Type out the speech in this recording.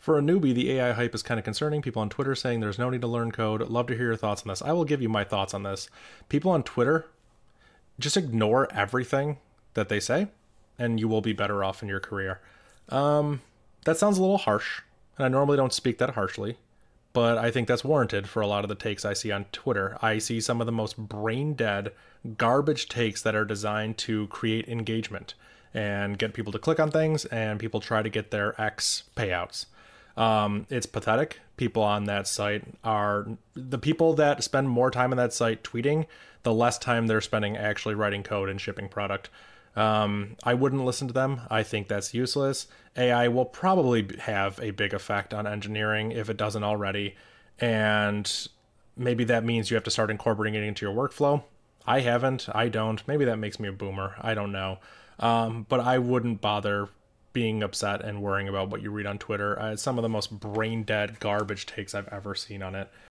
For a newbie, the AI hype is kind of concerning. People on Twitter saying there's no need to learn code. Love to hear your thoughts on this. I will give you my thoughts on this. People on Twitter just ignore everything that they say, and you will be better off in your career. Um, that sounds a little harsh, and I normally don't speak that harshly, but I think that's warranted for a lot of the takes I see on Twitter. I see some of the most brain dead, garbage takes that are designed to create engagement and get people to click on things, and people try to get their X payouts. Um, it's pathetic. People on that site are the people that spend more time on that site tweeting, the less time they're spending actually writing code and shipping product. Um, I wouldn't listen to them. I think that's useless. AI will probably have a big effect on engineering if it doesn't already. And maybe that means you have to start incorporating it into your workflow. I haven't. I don't. Maybe that makes me a boomer. I don't know. Um, but I wouldn't bother being upset and worrying about what you read on Twitter. Uh, some of the most brain dead garbage takes I've ever seen on it.